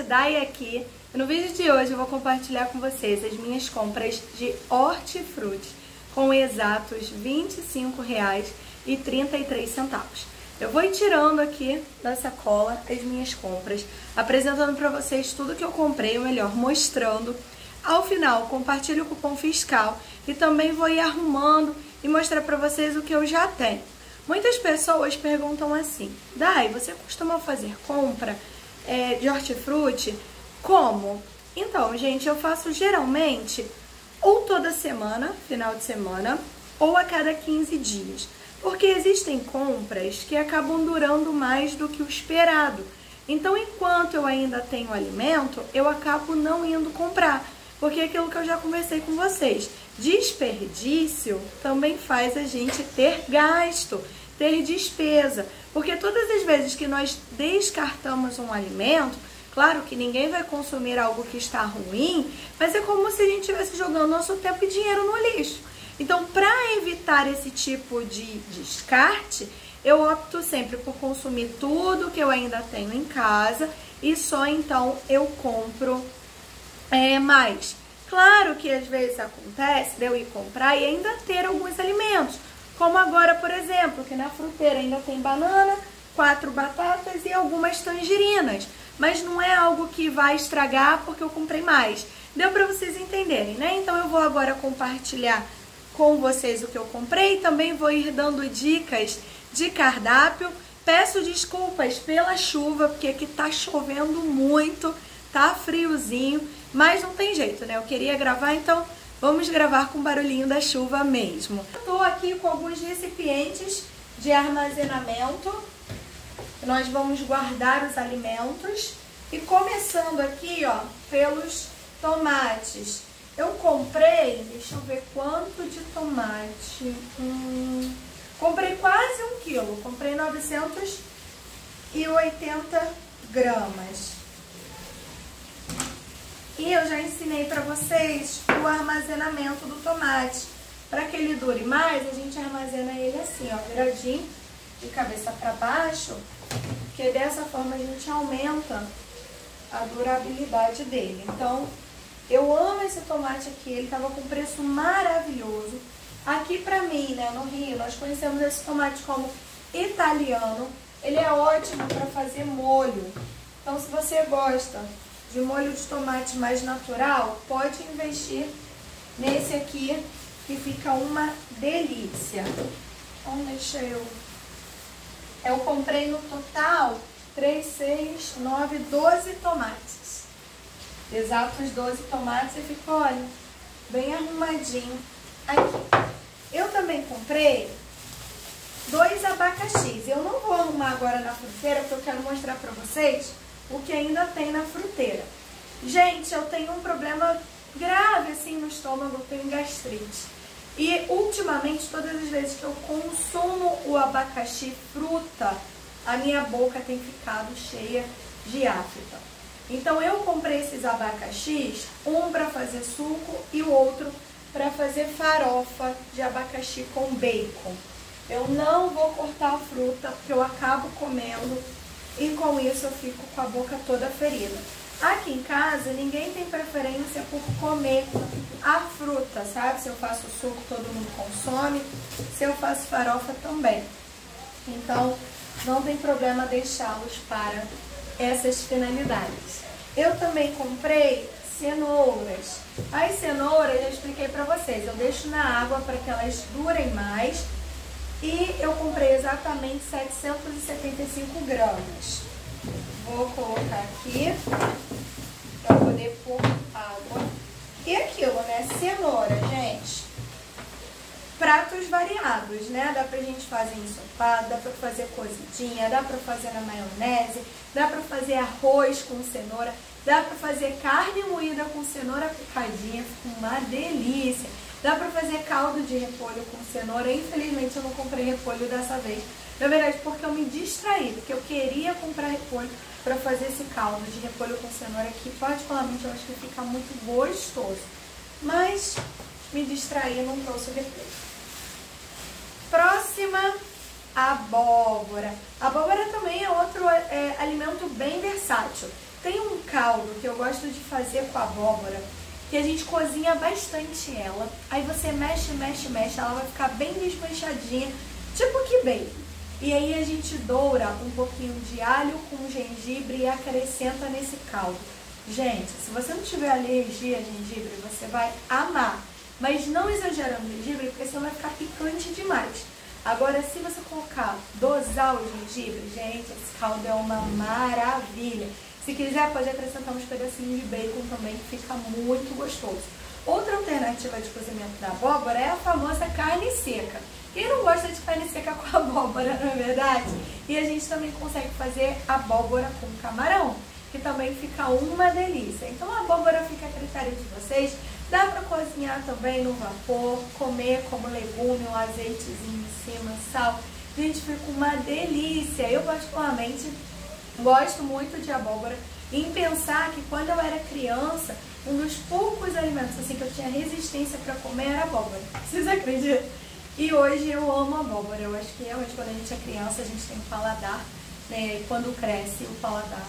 gente, Dai aqui. No vídeo de hoje eu vou compartilhar com vocês as minhas compras de hortifruti com exatos R$ 25,33. Eu vou ir tirando aqui da sacola as minhas compras, apresentando para vocês tudo que eu comprei, ou melhor, mostrando. Ao final, compartilho o cupom fiscal e também vou ir arrumando e mostrar para vocês o que eu já tenho. Muitas pessoas perguntam assim, Dai, você costuma fazer compra é, de hortifruti? Como? Então, gente, eu faço geralmente ou toda semana, final de semana, ou a cada 15 dias. Porque existem compras que acabam durando mais do que o esperado. Então, enquanto eu ainda tenho alimento, eu acabo não indo comprar. Porque é aquilo que eu já conversei com vocês. Desperdício também faz a gente ter gasto, ter despesa. Porque todas as vezes que nós descartamos um alimento, claro que ninguém vai consumir algo que está ruim, mas é como se a gente estivesse jogando nosso tempo e dinheiro no lixo. Então, para evitar esse tipo de descarte, eu opto sempre por consumir tudo que eu ainda tenho em casa e só então eu compro é, mais. Claro que às vezes acontece de eu ir comprar e ainda ter alguns alimentos, como agora, por exemplo, que na fruteira ainda tem banana, quatro batatas e algumas tangerinas, mas não é algo que vai estragar porque eu comprei mais. Deu para vocês entenderem, né? Então eu vou agora compartilhar com vocês o que eu comprei, também vou ir dando dicas de cardápio. Peço desculpas pela chuva, porque aqui tá chovendo muito, tá friozinho, mas não tem jeito, né? Eu queria gravar, então vamos gravar com barulhinho da chuva mesmo. Estou aqui com alguns recipientes de armazenamento. Nós vamos guardar os alimentos. E começando aqui, ó, pelos tomates. Eu comprei, deixa eu ver quanto de tomate. Hum, comprei quase um quilo. Comprei 980 gramas. E eu já ensinei para vocês o armazenamento do tomate. Para que ele dure mais, a gente armazena ele assim, ó, viradinho, de cabeça para baixo, porque dessa forma a gente aumenta a durabilidade dele. Então, eu amo esse tomate aqui, ele tava com preço maravilhoso. Aqui pra mim, né, no Rio, nós conhecemos esse tomate como italiano. Ele é ótimo para fazer molho. Então, se você gosta de molho de tomate mais natural, pode investir nesse aqui, que fica uma delícia. Então, deixa eu... Eu comprei no total 3, 6, 9, 12 tomates. Exatos 12 tomates e ficou, olha, bem arrumadinho aqui. Eu também comprei dois abacaxis. Eu não vou arrumar agora na fruteira, porque eu quero mostrar pra vocês o que ainda tem na fruteira. Gente, eu tenho um problema grave assim no estômago, eu tenho gastrite. E ultimamente, todas as vezes que eu consumo o abacaxi fruta, a minha boca tem ficado cheia de afta. Então eu comprei esses abacaxis, um para fazer suco e o outro para fazer farofa de abacaxi com bacon. Eu não vou cortar a fruta, porque eu acabo comendo e com isso eu fico com a boca toda ferida. Aqui em casa, ninguém tem preferência por comer a fruta, sabe? Se eu faço suco, todo mundo consome. Se eu faço farofa, também. Então, não tem problema deixá-los para essas finalidades. Eu também comprei cenouras. As cenouras, eu expliquei para vocês, eu deixo na água para que elas durem mais e eu comprei exatamente 775 gramas. Vou colocar aqui para poder pôr água. E aquilo, né? Cenoura, gente. Pratos variados, né? Dá pra gente fazer ensopado, dá pra fazer cozidinha, dá pra fazer na maionese, dá pra fazer arroz com cenoura, dá pra fazer carne moída com cenoura picadinha, fica uma delícia. Dá pra fazer caldo de repolho com cenoura. Infelizmente eu não comprei repolho dessa vez. Na verdade, porque eu me distraí, porque eu queria comprar repolho para fazer esse caldo de repolho com cenoura que particularmente eu acho que fica muito gostoso. Mas me distraí e não trouxe o repolho. Próxima, abóbora. Abóbora também é outro é, alimento bem versátil. Tem um caldo que eu gosto de fazer com abóbora, que a gente cozinha bastante ela. Aí você mexe, mexe, mexe, ela vai ficar bem desmanchadinha, tipo que bem. E aí a gente doura um pouquinho de alho com gengibre e acrescenta nesse caldo. Gente, se você não tiver alergia a gengibre, você vai amar. Mas não exagerando o gengibre, porque senão vai ficar picante demais. Agora, se você colocar, dosar o gengibre, gente, esse caldo é uma maravilha. Se quiser, pode acrescentar uns pedacinhos de bacon também, que fica muito gostoso. Outra alternativa de cozimento da abóbora é a famosa carne seca. Quem não gosta de carne seca com abóbora, não é verdade? E a gente também consegue fazer abóbora com camarão, que também fica uma delícia. Então a abóbora fica a critério de vocês. Dá para cozinhar também no vapor, comer como legume, um azeitezinho em cima, sal. Gente, fica uma delícia. Eu particularmente gosto muito de abóbora. Em pensar que quando eu era criança, um dos poucos alimentos assim que eu tinha resistência para comer era abóbora. Vocês acreditam? E hoje eu amo abóbora. Eu acho que realmente quando a gente é criança a gente tem um paladar, né? E quando cresce o paladar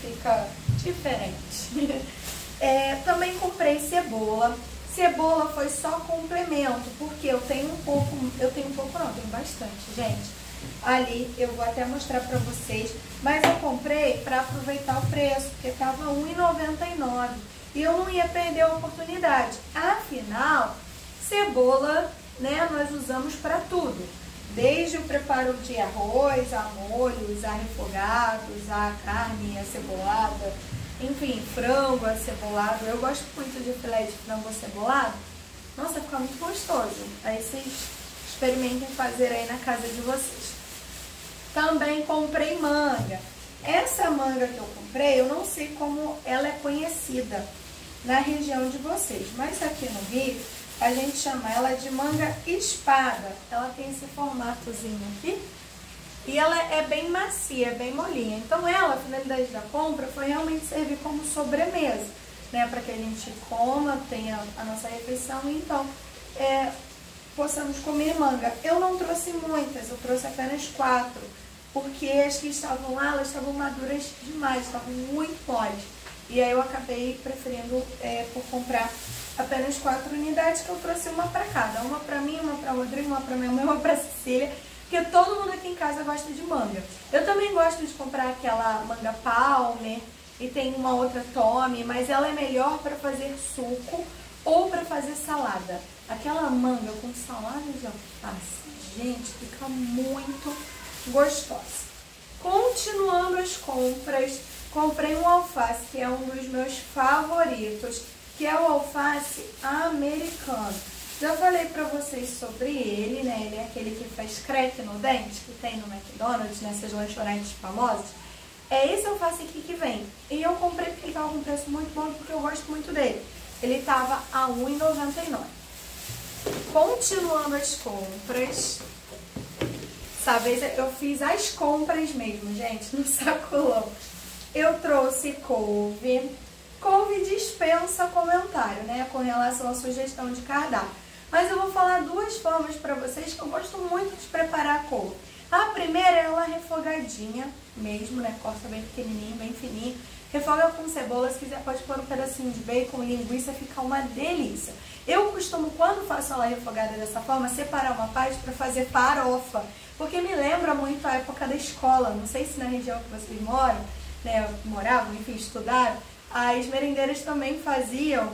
fica diferente. É, também comprei cebola. Cebola foi só complemento, porque eu tenho um pouco, eu tenho um pouco não, tenho bastante, gente. Ali eu vou até mostrar pra vocês, mas eu comprei para aproveitar o preço, porque tava R$1,99 e eu não ia perder a oportunidade. Afinal, cebola, né, nós usamos para tudo. Desde o preparo de arroz, a molhos, a refogados, a carne acebolada, enfim, frango acebolado. Eu gosto muito de filé de frango acebolado. Nossa, fica muito gostoso. Aí vocês experimentem fazer aí na casa de vocês. Também comprei manga. Essa manga que eu comprei, eu não sei como ela é conhecida na região de vocês, mas aqui no Rio a gente chama ela de manga espada. Ela tem esse formatozinho aqui e ela é bem macia, bem molinha. Então ela, a finalidade da compra foi realmente servir como sobremesa, né? Para que a gente coma, tenha a nossa refeição e então é, possamos comer manga. Eu não trouxe muitas, eu trouxe apenas quatro, porque as que estavam lá, elas estavam maduras demais, estavam muito moles. E aí eu acabei preferindo é, por comprar apenas quatro unidades, que eu trouxe uma para cada. Uma para mim, uma para Rodrigo, uma para minha mãe, uma para Cecília porque todo mundo aqui em casa gosta de manga. Eu também gosto de comprar aquela manga palmer e tem uma outra tome, mas ela é melhor para fazer suco ou para fazer salada. Aquela manga com salada de alface, gente, fica muito gostosa. Continuando as compras, comprei um alface que é um dos meus favoritos, que é o alface americano. Já falei pra vocês sobre ele, né? Ele é aquele que faz crack no dente, que tem no McDonald's, nessas lanchonetes famosas. É esse alface aqui que vem. E eu comprei porque ele tava com preço muito bom, porque eu gosto muito dele. Ele tava a R$1,99. Continuando as compras. Sabe, eu fiz as compras mesmo, gente, no sacolão. Eu trouxe couve. Couve dispensa comentário, né? Com relação à sugestão de cardápio. Mas eu vou falar duas formas para vocês que eu gosto muito de preparar a couve. A primeira é ela refogadinha mesmo, né? Corta bem pequenininho, bem fininho. Refoga com cebola, se quiser pode pôr um pedacinho de bacon, linguiça, fica uma delícia. Eu costumo, quando faço ela refogada dessa forma, separar uma parte para fazer farofa, porque me lembra muito a época da escola. Não sei se na região que vocês moram, né, moravam, enfim, estudaram, as merendeiras também faziam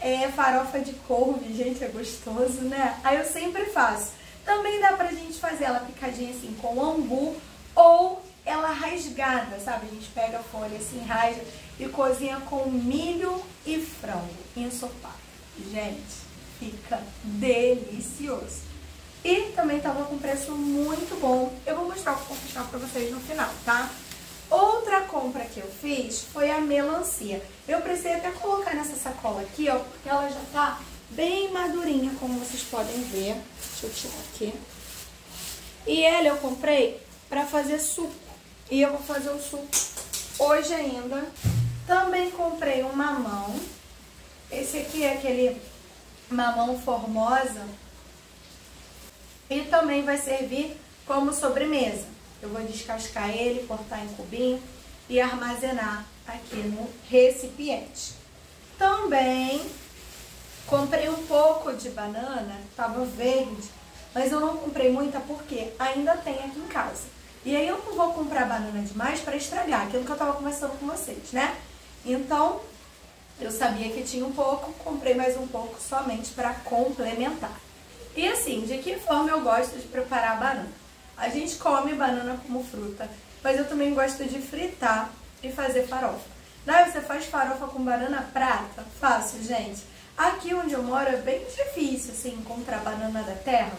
é, farofa de couve, gente, é gostoso, né? Aí eu sempre faço. Também dá pra gente fazer ela picadinha assim com angu ou ela rasgada, sabe? A gente pega a folha assim, rasga e cozinha com milho e frango ensopado. Gente, fica delicioso. E também tava com preço muito bom. Eu vou mostrar o que pra vocês no final, tá? Outra compra que eu fiz foi a melancia. Eu precisei até colocar nessa sacola aqui, ó, porque ela já tá bem madurinha, como vocês podem ver. Deixa eu tirar aqui. E ela eu comprei para fazer suco. E eu vou fazer o suco hoje ainda. Também comprei um mamão. Esse aqui é aquele mamão formosa. E também vai servir como sobremesa. Eu vou descascar ele, cortar em cubinho e armazenar aqui no recipiente. Também comprei um pouco de banana, tava verde, mas eu não comprei muita porque ainda tem aqui em casa. E aí eu não vou comprar banana demais para estragar, aquilo que eu tava conversando com vocês, né? Então, eu sabia que tinha um pouco, comprei mais um pouco somente para complementar. E assim, de que forma eu gosto de preparar a banana? A gente come banana como fruta, mas eu também gosto de fritar e fazer farofa. Daí você faz farofa com banana prata? Fácil, gente. Aqui onde eu moro é bem difícil, assim, encontrar banana da terra.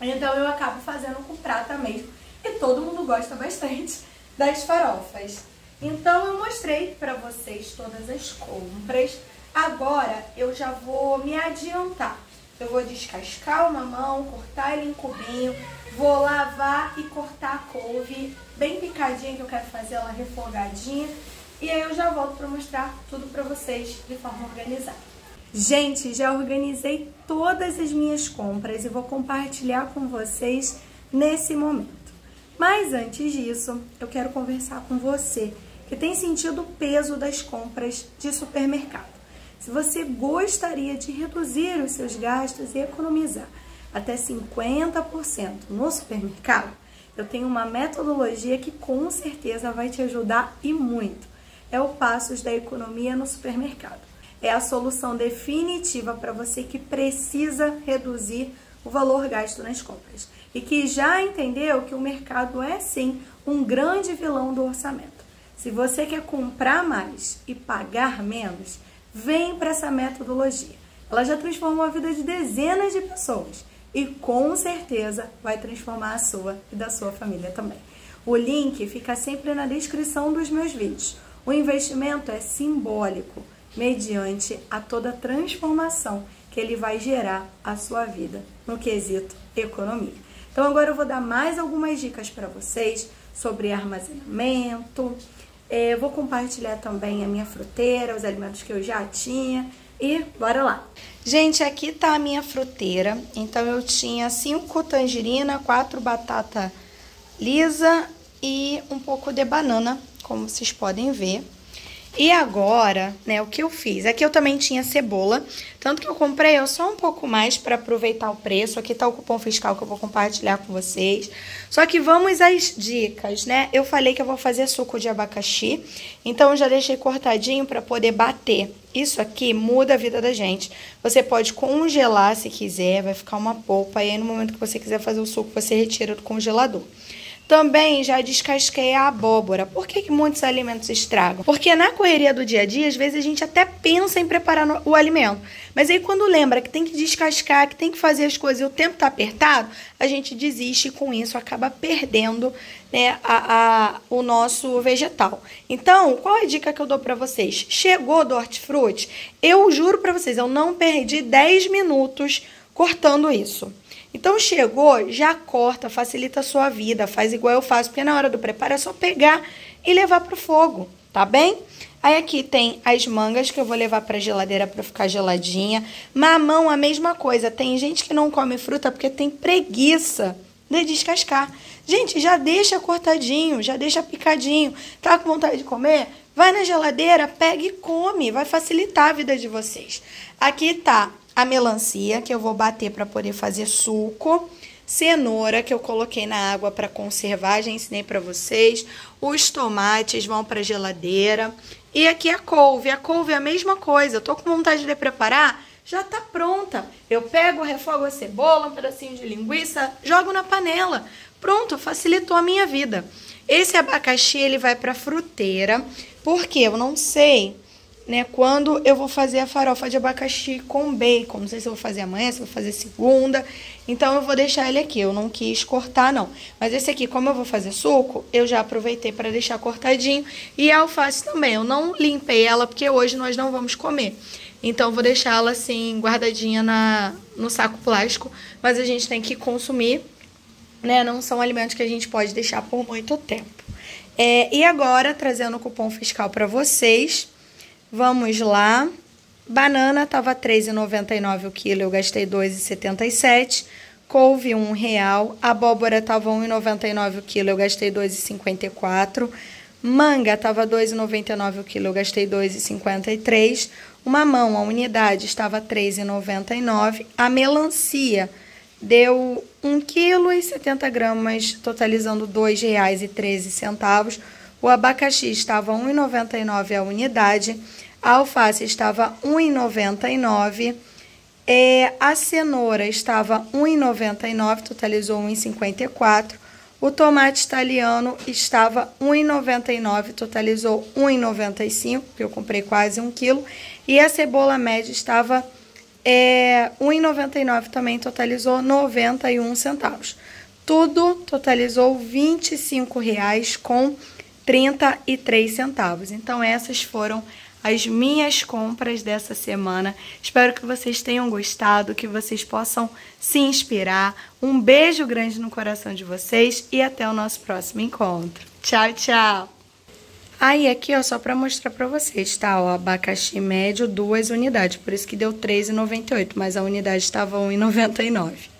Então eu acabo fazendo com prata mesmo. E todo mundo gosta bastante das farofas. Então eu mostrei para vocês todas as compras. Agora eu já vou me adiantar. Eu vou descascar o mamão, cortar ele em cubinho, vou lavar e cortar a couve bem picadinha, que eu quero fazer ela refogadinha. E aí eu já volto para mostrar tudo para vocês de forma organizada. Gente, já organizei todas as minhas compras e vou compartilhar com vocês nesse momento. Mas antes disso, eu quero conversar com você que tem sentido o peso das compras de supermercado. Se você gostaria de reduzir os seus gastos e economizar até 50% no supermercado, eu tenho uma metodologia que com certeza vai te ajudar e muito. É o Passos da Economia no Supermercado. É a solução definitiva para você que precisa reduzir o valor gasto nas compras e que já entendeu que o mercado é sim um grande vilão do orçamento. Se você quer comprar mais e pagar menos, vem para essa metodologia. Ela já transformou a vida de dezenas de pessoas e com certeza vai transformar a sua e da sua família também. O link fica sempre na descrição dos meus vídeos. O investimento é simbólico, mediante a toda transformação que ele vai gerar a sua vida no quesito economia. Então agora eu vou dar mais algumas dicas para vocês sobre armazenamento, é, vou compartilhar também a minha fruteira, os alimentos que eu já tinha e bora lá. Gente, aqui tá a minha fruteira. Então eu tinha cinco tangerina, quatro batata lisa e um pouco de banana, como vocês podem ver. E agora, né, o que eu fiz? Aqui eu também tinha cebola, tanto que eu comprei eu só um pouco mais para aproveitar o preço. Aqui tá o cupom fiscal que eu vou compartilhar com vocês. Só que vamos às dicas, né? Eu falei que eu vou fazer suco de abacaxi, então eu já deixei cortadinho para poder bater. Isso aqui muda a vida da gente. Você pode congelar se quiser, vai ficar uma polpa. E aí no momento que você quiser fazer o suco, você retira do congelador. Também já descasquei a abóbora. Por que, que muitos alimentos estragam? Porque na correria do dia a dia, às vezes a gente até pensa em preparar o alimento. Mas aí quando lembra que tem que descascar, que tem que fazer as coisas e o tempo está apertado, a gente desiste e com isso acaba perdendo né, a, a, o nosso vegetal. Então, qual é a dica que eu dou para vocês? Chegou do hortifruti, eu juro para vocês, eu não perdi 10 minutos cortando isso. Então chegou, já corta, facilita a sua vida, faz igual eu faço, porque na hora do preparo é só pegar e levar para o fogo, tá bem? Aí aqui tem as mangas que eu vou levar para geladeira para ficar geladinha. Mamão, a mesma coisa. Tem gente que não come fruta porque tem preguiça de descascar. Gente, já deixa cortadinho, já deixa picadinho. Tá com vontade de comer? Vai na geladeira, pega e come, vai facilitar a vida de vocês. Aqui tá a melancia, que eu vou bater para poder fazer suco, cenoura, que eu coloquei na água para conservar, já ensinei para vocês, os tomates vão para geladeira, e aqui a couve. A couve é a mesma coisa, eu tô com vontade de preparar, já tá pronta. Eu pego, refogo a cebola, um pedacinho de linguiça, jogo na panela. Pronto, facilitou a minha vida. Esse abacaxi, ele vai para fruteira, porque eu não sei né? Quando eu vou fazer a farofa de abacaxi com bacon. Não sei se eu vou fazer amanhã, se eu vou fazer segunda. Então eu vou deixar ele aqui. Eu não quis cortar, não. Mas esse aqui, como eu vou fazer suco, eu já aproveitei para deixar cortadinho. E a alface também. Eu não limpei ela porque hoje nós não vamos comer. Então vou deixá-la assim, guardadinha na, no saco plástico. Mas a gente tem que consumir, né? Não são alimentos que a gente pode deixar por muito tempo. É, e agora, trazendo o cupom fiscal para vocês. Vamos lá. Banana estava R$3,99 o quilo, eu gastei R$2,77. Couve R$ real. Abóbora estava R$1,99 o quilo, eu gastei R$2,54. Manga estava 2,99 o quilo, eu gastei 2,53. O mamão, a unidade, estava 3,99. A melancia deu 1 quilo e 70 gramas, totalizando R$ 2,13. O abacaxi estava 1,99 a unidade. A alface estava 1,99. É, a cenoura estava 1,99, totalizou 1,54. O tomate italiano estava 1,99, totalizou 1,95, porque eu comprei quase um quilo. E a cebola média estava é, 1,99 também, totalizou 91 centavos. Tudo totalizou R$ 25,00 com 33 centavos. Então essas foram as minhas compras dessa semana. Espero que vocês tenham gostado, que vocês possam se inspirar. Um beijo grande no coração de vocês e até o nosso próximo encontro. Tchau, tchau! Aí aqui, ó, só para mostrar para vocês, tá? O abacaxi médio, duas unidades, por isso que deu R$3,98, mas a unidade estava R$1,99.